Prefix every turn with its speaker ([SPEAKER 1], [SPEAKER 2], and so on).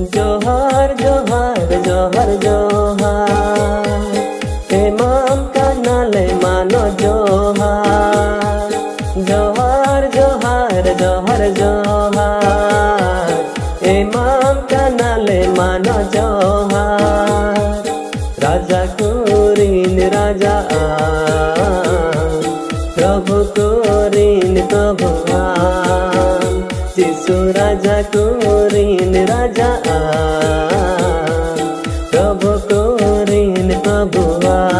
[SPEAKER 1] जोहार जोहार जोहार जोहार। इमाम का नाले मानो जोहार। जोहार जोहार जोहार जोहार। इमाम का नाले मानो जोहार। राजा कुरीन, राजा प्रभु कुरीन, प्रभु तू राजा को ऋण राजा आ। प्रभु को ऋण प्रभुआ